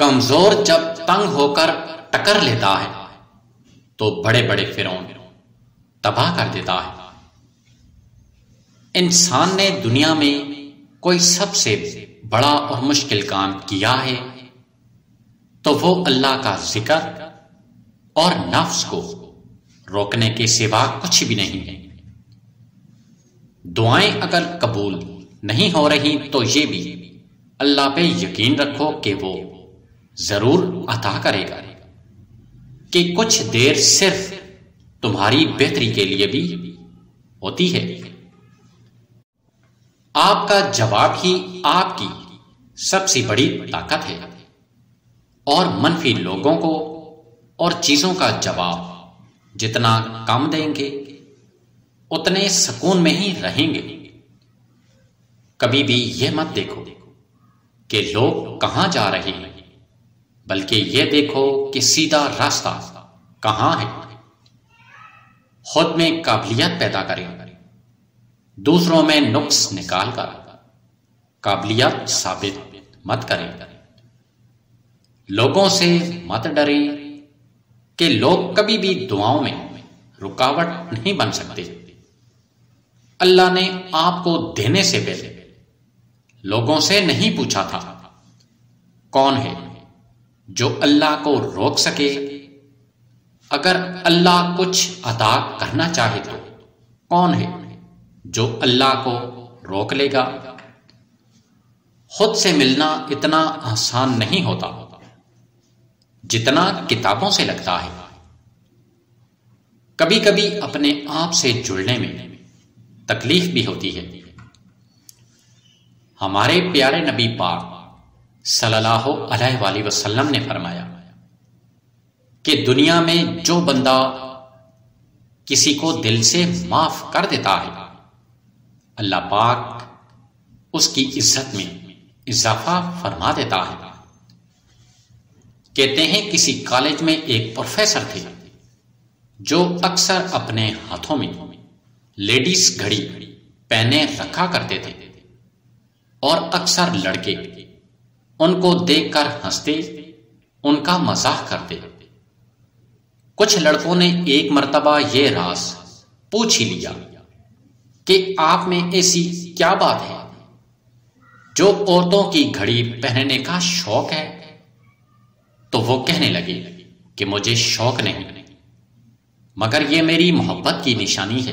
कमज़ोर जब तंग होकर टकर लेता है तो बड़े बड़े फिरौन तबाह कर देता है। इंसान ने दुनिया में कोई सबसे बड़ा और मुश्किल काम किया है तो वो अल्लाह का ज़िक्र और नफ्स को रोकने के सिवा कुछ भी नहीं है। दुआएँ अगर कबूल नहीं हो रही तो ये भी अल्लाह पे यकीन रखो कि वो ज़रूर अता करेगा कि कुछ देर सिर्फ़ तुम्हारी बेहतरी के लिए भी होती है। आपका जवाब ही आपकी सबसे बड़ी ताकत है और मनफी लोगों को और चीज़ों का जवाब जितना कम देंगे, उतने सुकून में ही रहेंगे। कभी भी यह मत देखो कि लोग कहाँ जा रहे हैं। बल्कि यह देखो कि सीधा रास्ता कहाँ है। खुद में काबिलियत पैदा करें। दूसरों में नुक्स निकाल कर काबिलियत साबित मत करें। लोगों से मत डरें कि लोग कभी भी दुआओं में रुकावट नहीं बन सकते। अल्लाह ने आपको देने से पहले लोगों से नहीं पूछा था, कौन है? जो अल्लाह को रोक सके, अगर अल्लाह कुछ अदा करना चाहे तो कौन है जो अल्लाह को रोक लेगा? खुद से मिलना इतना आसान नहीं होता, जितना किताबों से लगता है। कभी कभी अपने आप से जुड़ने में तकलीफ़ भी होती है। हमारे प्यारे नबी पाक सल्लल्लाहु अलैहि वसल्लम ने फरमाया कि दुनिया में जो बंदा किसी को दिल से माफ़ कर देता है, अल्लाह पाक उसकी इज़्ज़त में इजाफा फरमा देता है। कहते हैं, किसी कॉलेज में एक प्रोफेसर थे जो अक्सर अपने हाथों में लेडीज़ घड़ी पहने रखा करते थे और अक्सर लड़के उनको देखकर हँसते, उनका मज़ाक करते। कुछ लड़कों ने एक मर्तबा यह रास पूछ ही लिया कि आप में ऐसी क्या बात है? जो औरतों की घड़ी पहनने का शौक है? तो वो कहने लगे कि मुझे शौक नहीं, मगर ये मेरी मोहब्बत की निशानी है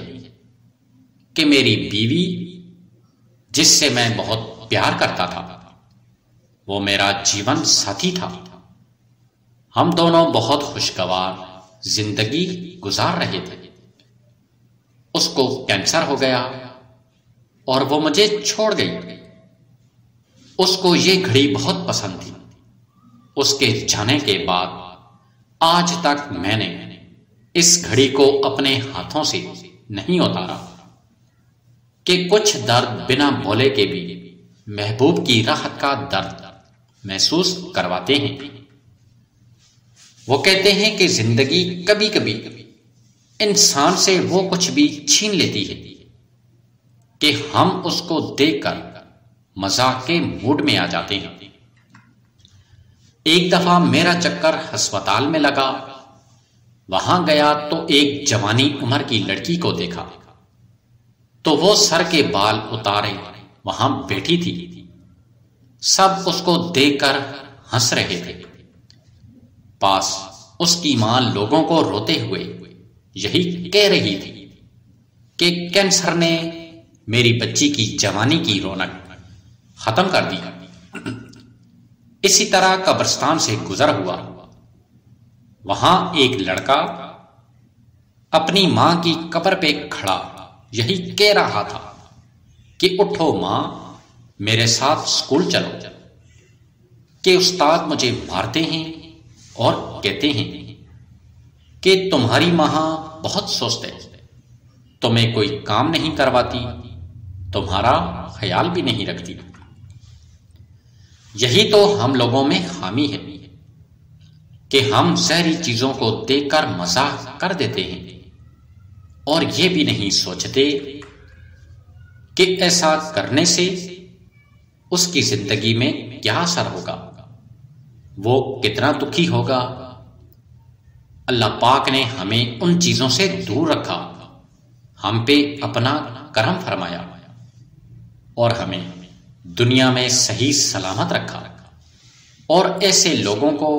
कि मेरी बीवी, जिससे मैं बहुत प्यार करता था वो मेरा जीवन साथी था। हम दोनों बहुत खुशगवार ज़िंदगी गुजार रहे थे। उसको कैंसर हो गया और वो मुझे छोड़ गई। उसको ये घड़ी बहुत पसंद थी। उसके जाने के बाद आज तक मैंने इस घड़ी को अपने हाथों से नहीं उतारा कि कुछ दर्द बिना बोले के भी महबूब की राहत का दर्द महसूस करवाते हैं। वो कहते हैं कि ज़िंदगी कभी कभी इंसान से वो कुछ भी छीन लेती है कि हम उसको देखकर मज़ाक के मूड में आ जाते हैं। एक दफ़ा मेरा चक्कर अस्पताल में लगा, वहाँ गया तो एक जवानी उम्र की लड़की को देखा। तो वो सर के बाल उतारे, वहाँ बैठी थी। सब उसको देखकर हंस रहे थे। पास उसकी माँ लोगों को रोते हुए यही कह रही थी कि कैंसर ने मेरी बच्ची की जवानी की रौनक खत्म कर दी। इसी तरह कब्रस्तान से गुजर हुआ। वहाँ एक लड़का अपनी माँ की कब्र पे खड़ा, यही कह रहा था कि उठो माँ मेरे साथ स्कूल चलो। कि उस्ताद मुझे मारते हैं और कहते हैं कि तुम्हारी माँ बहुत सुस्त है। तुम्हें कोई काम नहीं करवाती, तुम्हारा ख्याल भी नहीं रखती। यही तो हम लोगों में खामी है कि हम जहरी चीज़ों को देखकर मज़ाक कर देते हैं और ये भी नहीं सोचते कि ऐसा करने से उसकी ज़िंदगी में क्या असर होगा? वो कितना दुखी होगा? अल्लाह पाक ने हमें उन चीज़ों से दूर रखा। हम पे अपना करम फरमाया और हमें दुनिया में सही सलामत रखा। और ऐसे लोगों को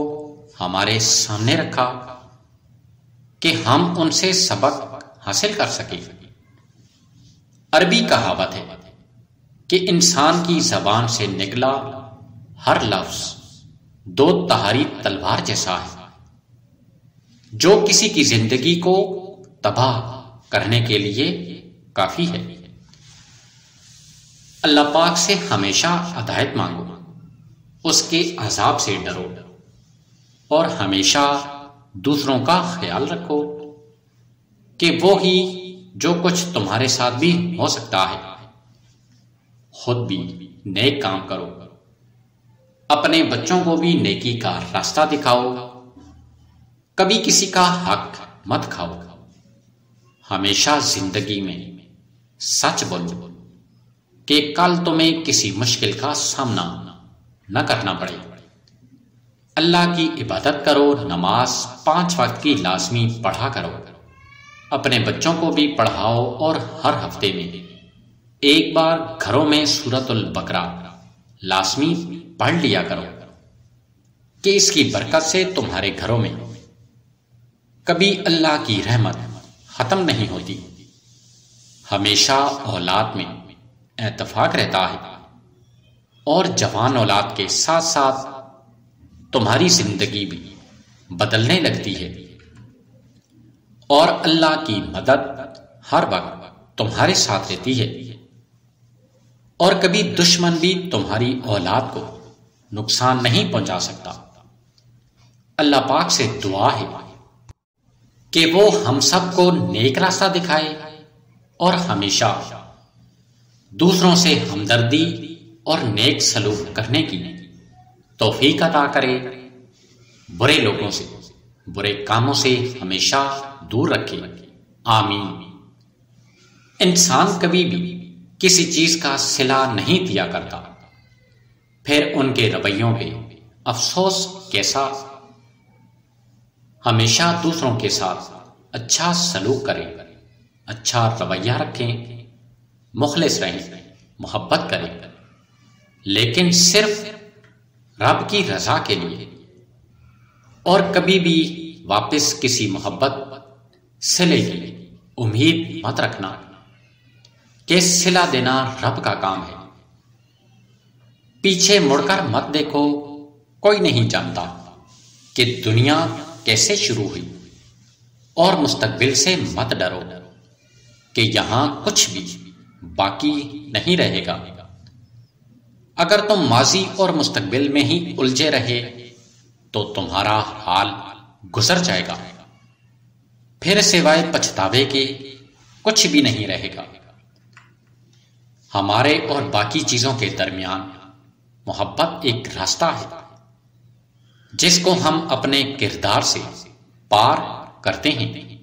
हमारे सामने रखा कि हम उनसे सबक हासिल कर सके। अरबी कहावत है कि इंसान की जबान से निकला हर लफ्ज दो तहारी तलवार जैसा है, जो किसी की ज़िंदगी को तबाह करने के लिए काफ़ी है। अल्लाह पाक से हमेशा अदायत मांगो, उसके अजाब से डरो और हमेशा दूसरों का ख्याल रखो कि वो ही जो कुछ तुम्हारे साथ भी हो सकता है। खुद भी नेक काम करो। अपने बच्चों को भी नेकी का रास्ता दिखाओ। कभी किसी का हक मत खाओ। हमेशा ज़िंदगी में सच बोलो कि कल तुम्हें किसी मुश्किल का सामना न करना पड़े। अल्लाह की इबादत करो, नमाज़ पाँच वक्त की लाजमी पढ़ा करो। अपने बच्चों को भी पढ़ाओ और हर हफ़्ते में एक बार घरों में सूरतुल बकरा, लाजमी पढ़ लिया करो कि इसकी बरकत से तुम्हारे घरों में कभी अल्लाह की रहमत खत्म नहीं होती। हमेशा औलाद में एतफाक रहता है और जवान औलाद के साथ साथ तुम्हारी ज़िंदगी भी बदलने लगती है और अल्लाह की मदद हर वक्त तुम्हारे साथ रहती है। और कभी दुश्मन भी तुम्हारी औलाद को नुकसान नहीं पहुँचा सकता। अल्लाह पाक से दुआ है कि वो हम सबको नेक रास्ता दिखाए और हमेशा दूसरों से हमदर्दी और नेक सलूक करने की तोफीक अदा करे। बुरे लोगों से, बुरे कामों से हमेशा दूर रखे। आमीन। इंसान कभी भी किसी चीज़ का सिला नहीं दिया करता। फिर उनके रवैयों पे अफसोस कैसा हमेशा दूसरों के साथ अच्छा सलूक करें अच्छा रवैया रखें, मुखलिस रहें, मोहब्बत करें। लेकिन सिर्फ़ रब की रजा के लिए और कभी भी वापस किसी मोहब्बत, सिले की उम्मीद मत रखना। कि सिला देना रब का काम है। पीछे मुड़कर मत देखो, कोई नहीं जानता कि दुनिया कैसे शुरू हुई। और मुस्तकबिल से मत डरो कि यहाँ कुछ भी बाकी नहीं रहेगा। अगर तुम माजी और मुस्तकबिल में ही उलझे रहे तो तुम्हारा हाल गुजर जाएगा। फिर सिवाय पछतावे के कुछ भी नहीं रहेगा। हमारे और बाकी चीज़ों के दरमियान मोहब्बत एक रास्ता है, जिसको हम अपने किरदार से पार करते हैं।